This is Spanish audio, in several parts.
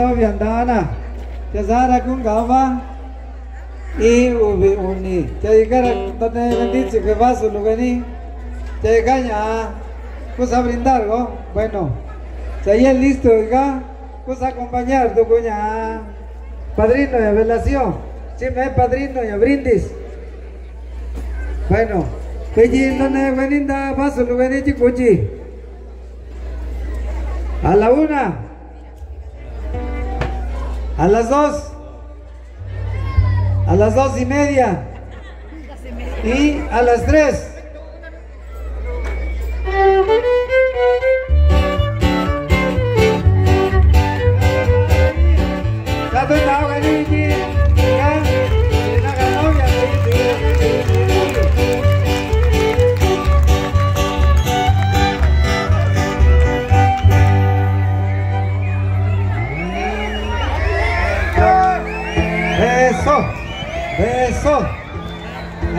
Viandana, Chazara Kungava, y Ubi Uni, Chayikara, donde bendice que va su lugani, Chayikaña, pues a brindar, ¿no? Bueno, ya listo, oiga, pues a acompañar, tu cuña, padrino de velación, si me padrino y brindis. Bueno, Peji, donde veninda, va su lugani, chicuchi. A la una. A las dos. A las dos y media. Y a las tres.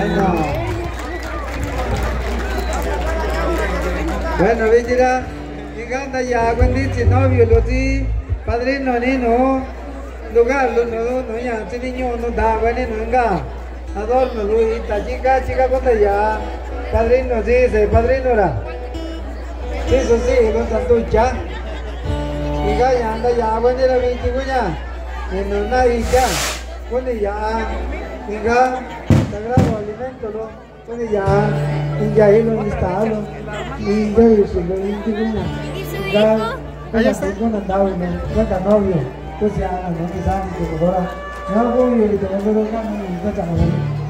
Bueno, bueno, Vigila, llegando ya, cuando dice novio, lo di, padrino, nino, lugar, lo no, no, ya, si niño no da, bueno, no, venga, adorno, Luisa, chica, chica, cuando ya, padrino, sí, sí, padrino, era. Sí, eso sí, con santucha. Diga, ya, anda, ya, bueno, era 20, ya, en una ya. Bueno, ya, diga, sagrado alimento, ¿no? Bueno, ya, y ya ahí lo listado, y ya hizo lo íntimo, ya, ya tengo un andado, ¿no? Ya novio, pues ya, no te saben que ahora, ya voy y te vengo los manos y te